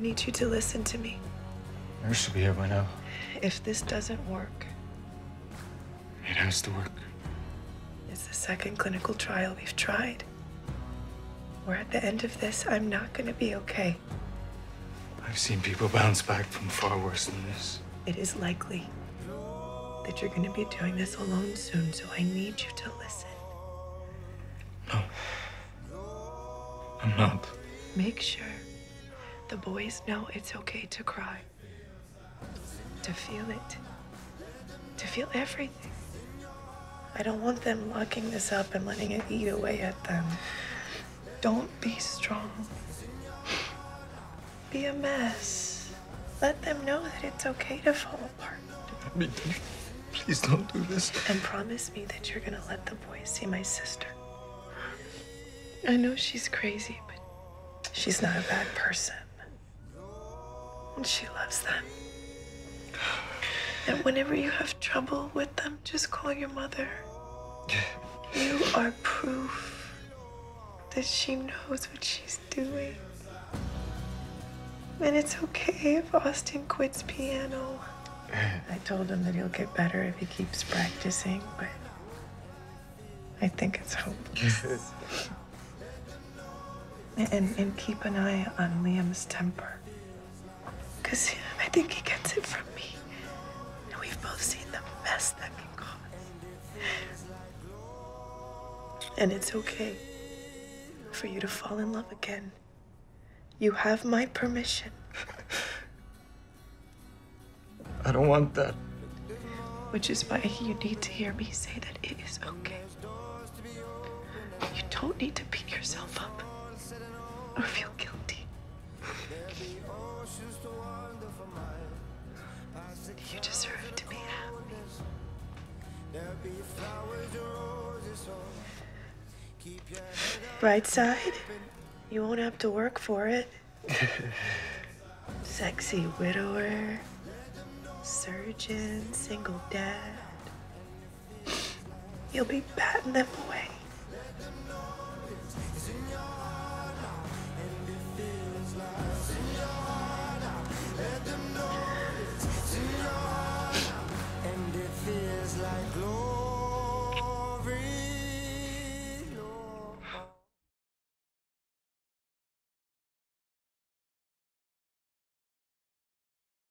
need you to listen to me. Nurse should be here by now. If this doesn't work, It has to work. it's the second clinical trial we've tried. We're at the end of this. I'm not gonna be okay. I've seen people bounce back from far worse than this. It is likely that you're gonna be doing this alone soon, so I need you to listen. No. I'm not. Make sure the boys know it's okay to cry, to feel it, to feel everything. I don't want them locking this up and letting it eat away at them. Don't be strong. Be a mess. Let them know that it's okay to fall apart. Please don't do this. And promise me that you're gonna let the boys see my sister. I know she's crazy, but she's not a bad person. And she loves them. And whenever you have trouble with them, just call your mother. You are proof that she knows what she's doing. And it's okay if Austin quits piano. I told him that he'll get better if he keeps practicing, but I think it's hopeless. and, and keep an eye on Liam's temper. Because I think he gets it from me. And we've both seen the mess that can cause. And it's okay for you to fall in love again. You have my permission. I don't want that. Which is why you need to hear me say that it is okay. You don't need to beat yourself up or feel guilty. You deserve to be happy. Bright side, you won't have to work for it. Sexy widower, surgeon, single dad. You'll be batting them away.